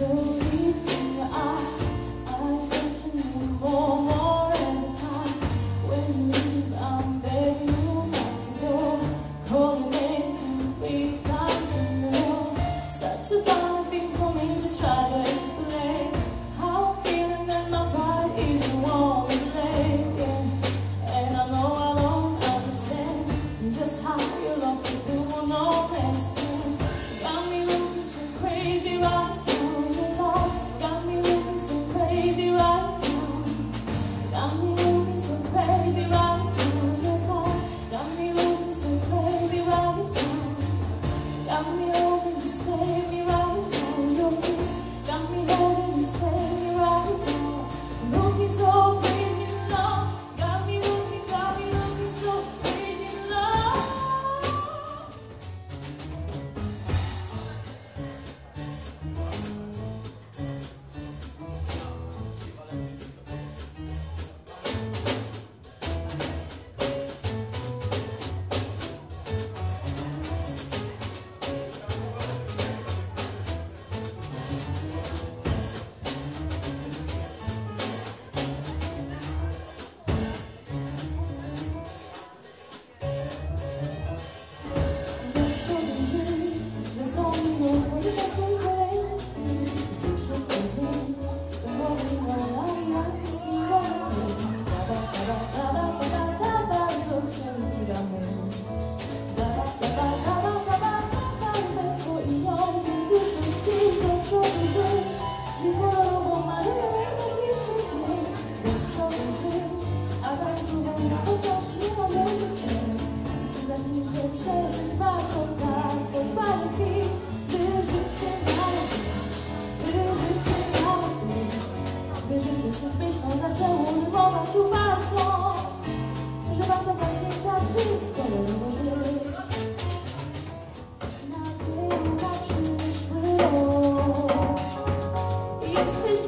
sou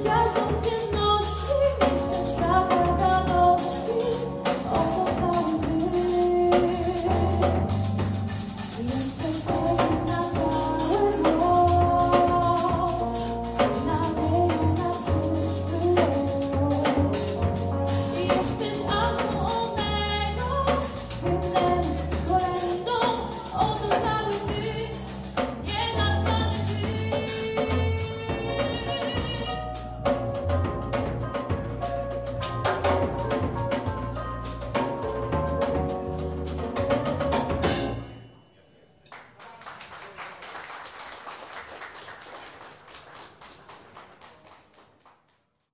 Na tył na